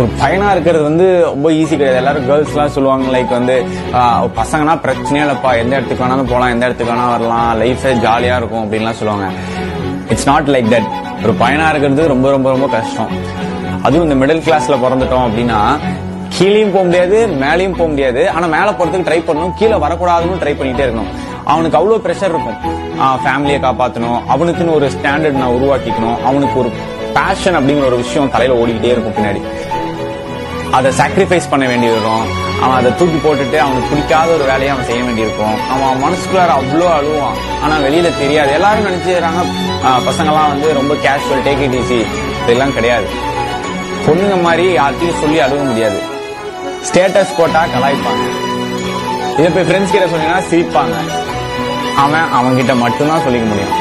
ஒரு பையனா இருக்கிறது வந்து ரொம்ப ஈஸி கிடையாது. எல்லாரும் கேர்ள்ஸ் எல்லாம் சொல்லுவாங்க லைக் வந்து பசங்கன்னா பிரச்சனையே இல்லப்பா. எந்த இடத்துக்கு வேணாலும் போலாம் எந்த இடத்துக்கு வேணா வரலாம். லைஃபே ஜாலியா இருக்கும் அப்படின்லாம் சொல்லுவாங்க. இட்ஸ் நாட் லைக் தட் ஒரு பையனா இருக்கிறது ரொம்ப ரொம்ப ரொம்ப கஷ்டம். அதுவும் இந்த மிடில் கிளாஸ்ல பிறந்துட்டோம் அப்படின்னா கீழேயும் போக முடியாது மேலேயும் போக முடியாது. ஆனா மேல போறதுக்கு ட்ரை பண்ணணும். கீழே வரக்கூடாதுன்னு ட்ரை பண்ணிட்டே இருக்கணும். அவனுக்கு அவ்வளவு ப்ரெஷர் இருக்கும். ஃபேமிலியை காப்பாற்றணும் அவனுக்குன்னு ஒரு ஸ்டாண்டர்ட் நான் உருவாக்கிக்கணும். அவனுக்கு ஒரு பேஷன் அப்படிங்கிற ஒரு விஷயம் தலையில ஓடிக்கிட்டே இருக்கும் பின்னாடி. அதை சாக்ரிஃபைஸ் பண்ண வேண்டி வரும் அவன் அதை தூக்கி போட்டுட்டு அவனுக்கு பிடிக்காத ஒரு வேலையை அவன் செய்ய வேண்டியிருக்கும். அவன் மனசுக்குள்ளார அவ்வளோ அழுவான். ஆனால் வெளியில தெரியாது. எல்லாரும் நினைச்சுறாங்க பசங்கெல்லாம் வந்து ரொம்ப கேஷுவல் டேக் இட் ஈஸி இதெல்லாம் கிடையாது. பொண்ணுங்க மாதிரி யார்ட்டையும் சொல்லி அழுக முடியாது. ஸ்டேட்டஸ் போட்டா கலாய்ப்பாங்க. இதை போய் ஃப்ரெண்ட்ஸ் கிட்ட சொன்னீங்கன்னா சிரிப்பாங்க. அவன் அவன்கிட்ட மட்டும்தான் சொல்லிக்க முடியும்.